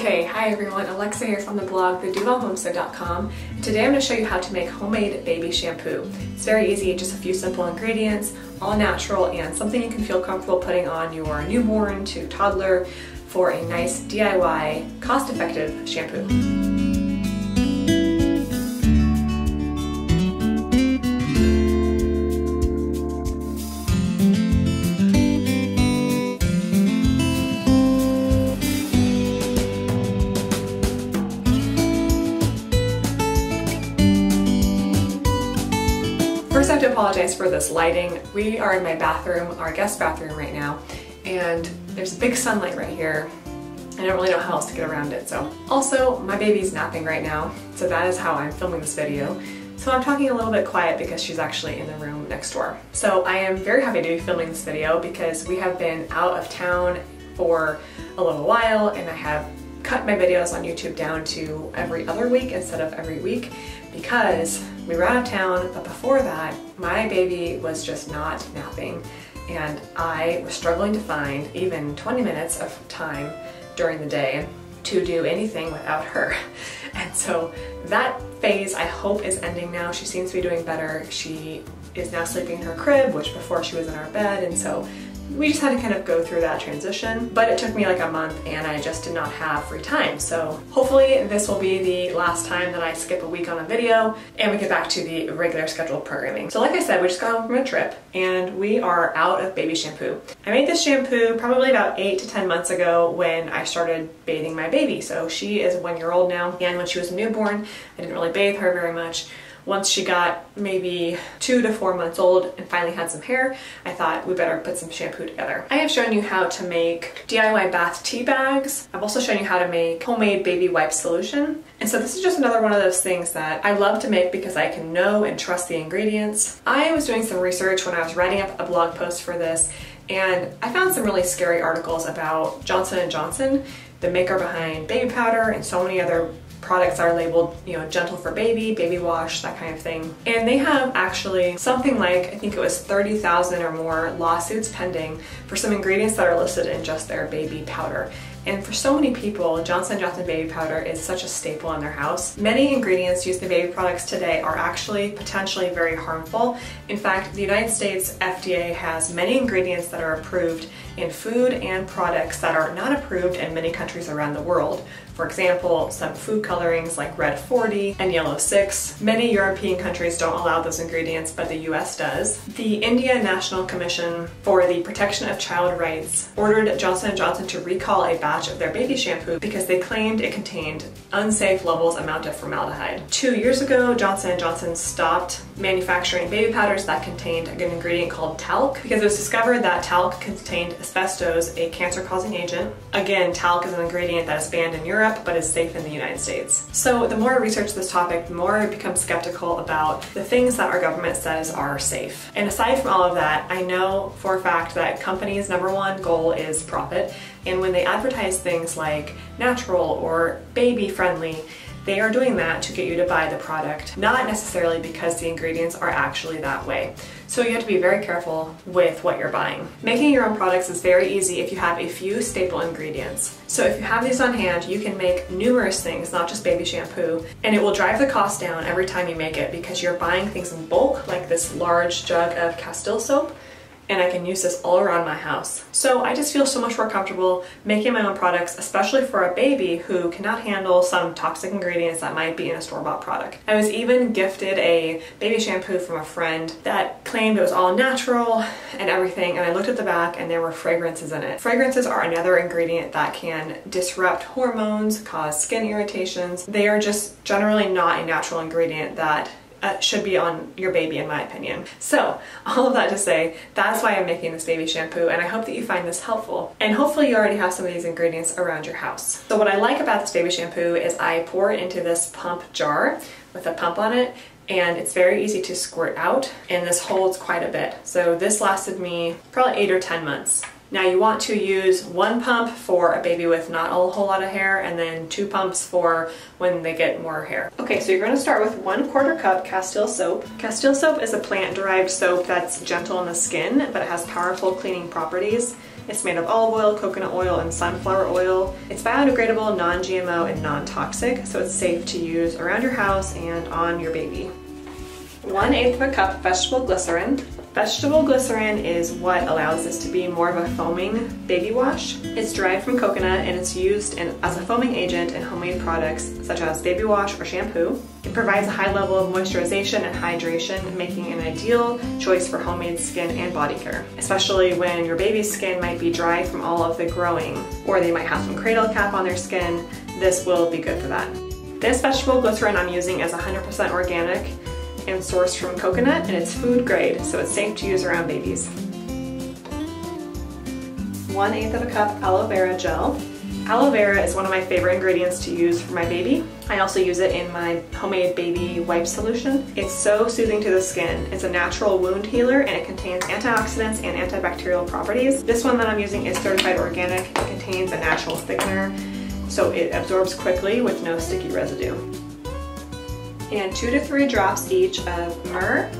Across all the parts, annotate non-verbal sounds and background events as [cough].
Okay, hi everyone, Alexa here from the blog theduvallhomestead.com. Today I'm going to show you how to make homemade baby shampoo. It's very easy, just a few simple ingredients, all natural, and something you can feel comfortable putting on your newborn to toddler for a nice DIY, cost-effective shampoo. Apologize for this lighting. We are in my bathroom, our guest bathroom right now, and there's big sunlight right here. I don't really know how else to get around it, so. Also, my baby's napping right now, so that is how I'm filming this video. So I'm talking a little bit quiet because she's actually in the room next door. So I am very happy to be filming this video because we have been out of town for a little while and I have cut my videos on YouTube down to every other week instead of every week because we were out of town, but before that, my baby was just not napping and I was struggling to find even 20 minutes of time during the day to do anything without her. [laughs] And so that phase I hope is ending now. She seems to be doing better. She is now sleeping in her crib, which before she was in our bed, and so we just had to kind of go through that transition, but it took me like a month and I just did not have free time. So hopefully this will be the last time that I skip a week on a video and we get back to the regular scheduled programming. So like I said, we just got home from a trip and we are out of baby shampoo. I made this shampoo probably about eight to 10 months ago when I started bathing my baby. So she is one year old now and when she was newborn, I didn't really bathe her very much once she got maybe two to four months old and finally had some hair, I thought we better put some shampoo together. I have shown you how to make DIY bath tea bags. I've also shown you how to make homemade baby wipe solution. And so this is just another one of those things that I love to make because I can know and trust the ingredients. I was doing some research when I was writing up a blog post for this and I found some really scary articles about Johnson & Johnson, the maker behind baby powder and so many other products are labeled, you know, gentle for baby, baby wash, that kind of thing. And they have actually something like, I think it was 30,000 or more lawsuits pending for some ingredients that are listed in just their baby powder. And for so many people, Johnson & Johnson baby powder is such a staple in their house. Many ingredients used in baby products today are actually potentially very harmful. In fact, the United States FDA has many ingredients that are approved in food and products that are not approved in many countries around the world. For example, some food colorings like Red 40 and Yellow 6. Many European countries don't allow those ingredients, but the US does. The India National Commission for the Protection of Child Rights ordered Johnson & Johnson to recall a batch of their baby shampoo because they claimed it contained unsafe levels amount of formaldehyde. Two years ago, Johnson & Johnson stopped manufacturing baby powders that contained an ingredient called talc because it was discovered that talc contained asbestos, a cancer-causing agent. Again, talc is an ingredient that is banned in Europe but is safe in the United States. So the more I research this topic, the more I become skeptical about the things that our government says are safe. And aside from all of that, I know for a fact that companies' number one goal is profit, and when they advertise things like natural or baby friendly, they are doing that to get you to buy the product, not necessarily because the ingredients are actually that way. So you have to be very careful with what you're buying. Making your own products is very easy if you have a few staple ingredients. So if you have these on hand, you can make numerous things, not just baby shampoo, and it will drive the cost down every time you make it because you're buying things in bulk, like this large jug of Castile soap, and I can use this all around my house. So I just feel so much more comfortable making my own products, especially for a baby who cannot handle some toxic ingredients that might be in a store-bought product. I was even gifted a baby shampoo from a friend that claimed it was all natural and everything, and I looked at the back and there were fragrances in it. Fragrances are another ingredient that can disrupt hormones, cause skin irritations. They are just generally not a natural ingredient that uh, should be on your baby in my opinion. So all of that to say, that's why I'm making this baby shampoo and I hope that you find this helpful. And hopefully you already have some of these ingredients around your house. So what I like about this baby shampoo is I pour it into this pump jar with a pump on it and it's very easy to squirt out and this holds quite a bit. So this lasted me probably eight or 10 months. Now you want to use one pump for a baby with not a whole lot of hair and then two pumps for when they get more hair. Okay, so you're going to start with one quarter cup Castile soap. Castile soap is a plant derived soap that's gentle on the skin but it has powerful cleaning properties. It's made of olive oil, coconut oil, and sunflower oil. It's biodegradable, non-GMO, and non-toxic, so it's safe to use around your house and on your baby. 1 8th of a cup vegetable glycerin, Vegetable glycerin is what allows this to be more of a foaming baby wash. It's derived from coconut and it's used in, as a foaming agent in homemade products such as baby wash or shampoo. It provides a high level of moisturization and hydration, making an ideal choice for homemade skin and body care, especially when your baby's skin might be dry from all of the growing, or they might have some cradle cap on their skin. This will be good for that. This vegetable glycerin I'm using is 100% organic and sourced from coconut and it's food grade, so it's safe to use around babies. 1 8th of a cup aloe vera gel. Aloe vera is one of my favorite ingredients to use for my baby. I also use it in my homemade baby wipe solution. It's so soothing to the skin. It's a natural wound healer and it contains antioxidants and antibacterial properties. This one that I'm using is certified organic. It contains a natural thickener, so it absorbs quickly with no sticky residue and two to three drops each of myrrh,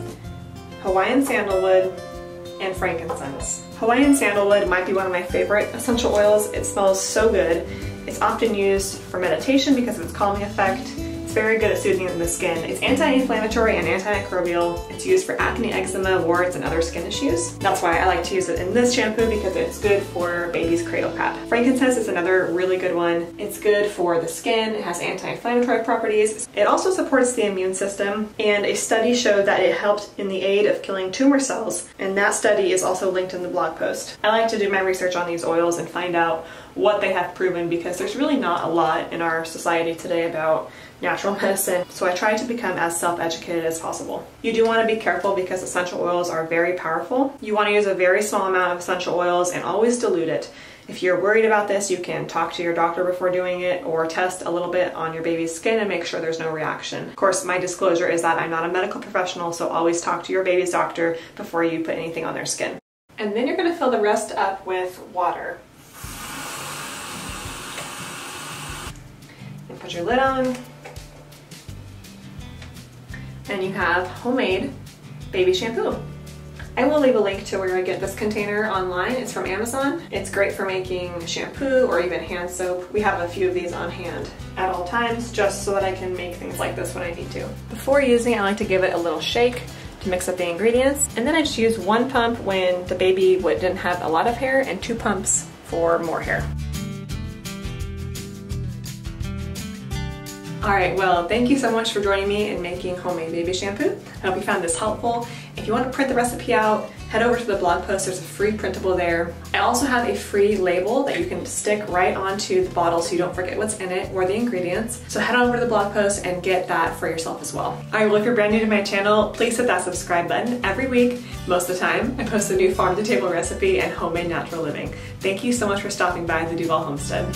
Hawaiian sandalwood, and frankincense. Hawaiian sandalwood might be one of my favorite essential oils. It smells so good. It's often used for meditation because of its calming effect. Very good at soothing the skin. It's anti-inflammatory and antimicrobial. It's used for acne, eczema, warts, and other skin issues. That's why I like to use it in this shampoo because it's good for baby's cradle cap. Frankincense is another really good one. It's good for the skin. It has anti-inflammatory properties. It also supports the immune system and a study showed that it helped in the aid of killing tumor cells and that study is also linked in the blog post. I like to do my research on these oils and find out what they have proven because there's really not a lot in our society today about natural medicine, so I try to become as self-educated as possible. You do want to be careful because essential oils are very powerful. You want to use a very small amount of essential oils and always dilute it. If you're worried about this, you can talk to your doctor before doing it or test a little bit on your baby's skin and make sure there's no reaction. Of course, my disclosure is that I'm not a medical professional, so always talk to your baby's doctor before you put anything on their skin. And then you're going to fill the rest up with water. Put your lid on and you have homemade baby shampoo. I will leave a link to where I get this container online. It's from Amazon. It's great for making shampoo or even hand soap. We have a few of these on hand at all times just so that I can make things like this when I need to. Before using I like to give it a little shake to mix up the ingredients. And then I just use one pump when the baby didn't have a lot of hair and two pumps for more hair. Alright, well thank you so much for joining me in making homemade baby shampoo. I hope you found this helpful. If you want to print the recipe out, head over to the blog post, there's a free printable there. I also have a free label that you can stick right onto the bottle so you don't forget what's in it or the ingredients. So head on over to the blog post and get that for yourself as well. Alright, well if you're brand new to my channel, please hit that subscribe button. Every week, most of the time, I post a new farm to table recipe and homemade natural living. Thank you so much for stopping by the Duvall Homestead.